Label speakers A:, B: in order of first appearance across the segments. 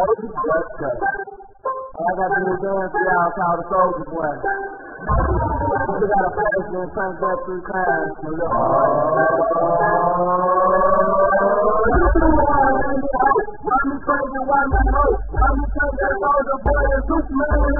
A: just cut. I got to do a dance for y'all called the Soulja Boy. We got a place and crank that three times. Why me crazy? Why me crank that Soulja Boy and Superman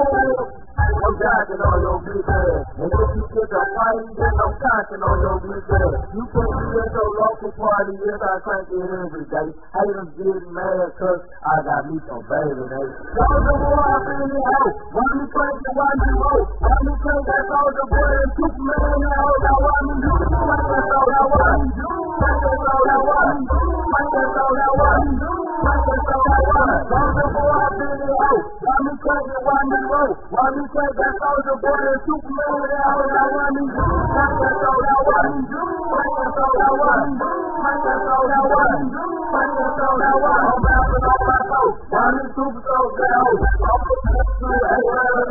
A: I'm on your bitch ass. And if you get a fight, then I'm cocking on your bitch ass. You put me at your local party, yes, I crank it every day. Haters getting mad cause I got me some baby, they. Soulja Boy, I feel it out. Why me crank it, why me roll? Why me crank that Soulja Boy and Superman and all that? Why me do? Why all that why me do? Why all that why me do? Why all that why me do? Why all that why? Soulja Boy, I feel it out. Me crank it, why me roll? Why me crank that Soulja Boy and Superman and all that? Why me do? Why that's all that why me do? Why that's all that why me do? Why that's all that why me do? Why that's all that why? I'm rapping on my phone. Why me super so down? I'm a pistol, hey, I'm a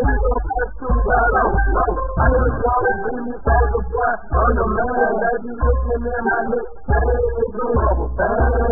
A: pistol, down. I just wanna be me Soulja Boy. I'm the man that be looking in my neck. Hey, it's a rubber band.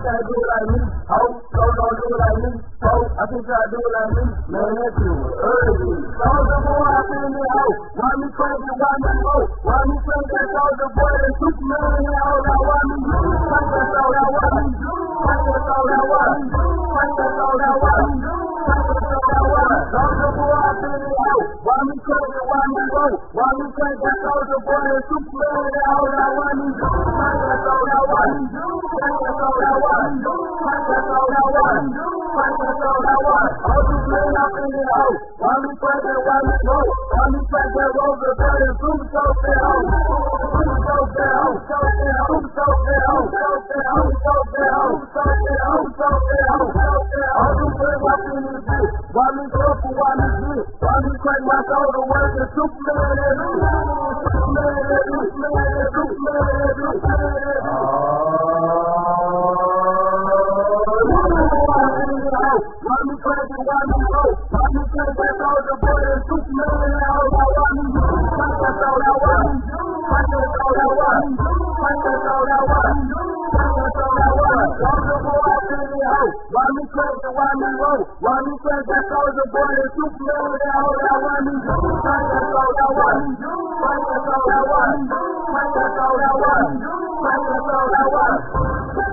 A: You can't do it like me. Oh, so don't do it like me. So I think I do it like me. Man, that's you early. Soulja Boy, I feel me out. Why me crazy? Why me low? Why me crazy? That Soulja Boy and Superman and all that. Why me do? Why that's all that? Why me do? Why that's all that? Why me do? Why that's all that? Why me do? Why that's all that? Why? I feel me out. Why me crazy? Why me low? Why me crazy? That all that. Why me do? Why all that? Me do? Why that's all that? Me all that? Me do? That's all these men up in the house. Why me crazy? Why me low? Me crazy? That roller boy and super so down. Super so. So down. So. So down. So. So down. So down. All these men up in the bitch. Why me purple? Why me green? Why me crank my shoulder work and Superman and Superman Superman Superman and Superman why me crazy, why me low? Why me crazy, that Soulja Boy and Superman and all that? Why me do? Why that's all that? Why me do? Why that's all that? Why me do? Why that's all that? Why me do? Why that's all that? Why? Soulja Boy, I